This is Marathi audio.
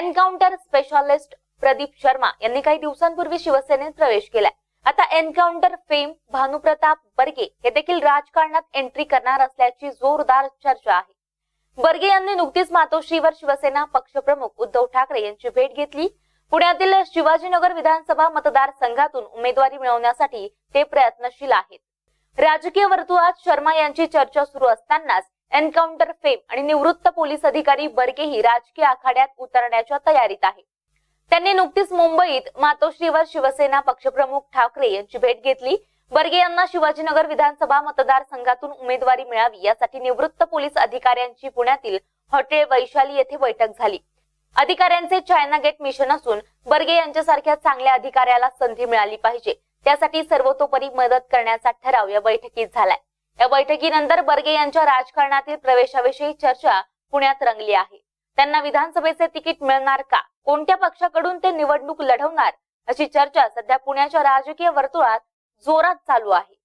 एन्काउंटर स्पेशालिस्ट प्रदीप शर्मा यांनी काही दिवसांपूर्वी शिवसेनेत प्रवेश केलाय. आता एन्काउंटर फेम भानुप्रताप बर्गे हे देखील राजकारणात एंट्री करणार असल्याची जोरदार चर्चा आहे. बर्गे यांनी नुकतीच मातोश्रीवर शिवसेना पक्षप्रमुख उद्धव ठाकरे यांची भेट घेतली. पुण्यातील शिवाजीनगर विधानसभा मतदारसंघातून उमेदवारी मिळवण्यासाठी ते प्रयत्नशील आहेत. राजकीय वर्तुळात शर्मा यांची चर्चा सुरू असतानाच एन्काउंटर फेम आणि निवृत्त पोलीस अधिकारी बर्गेही राजकीय आखाड्यात उतरण्याच्या तयारीत आहे. त्यांनी नुकतीच मुंबईत मातोश्रीवर शिवसेना पक्षप्रमुख ठाकरे यांची भेट घेतली. बर्गे यांना शिवाजीनगर विधानसभा मतदारसंघातून उमेदवारी मिळावी यासाठी निवृत्त पोलीस अधिकाऱ्यांची पुण्यातील हॉटेल वैशाली येथे बैठक झाली. अधिकाऱ्यांचे चायना गेट मिशन असून बर्गे यांच्यासारख्या चांगल्या अधिकाऱ्याला संधी मिळाली पाहिजे. त्यासाठी सर्वतोपरी मदत करण्याचा ठराव या बैठकीत झालाय. या बैठकीनंतर बर्गे यांच्या राजकारणातील प्रवेशाविषयी चर्चा पुण्यात रंगली आहे. त्यांना विधानसभेचे तिकीट मिळणार का? कोणत्या पक्षाकडून ते निवडणूक लढवणार? अशी चर्चा सध्या पुण्याच्या राजकीय वर्तुळात जोरात चालू आहे.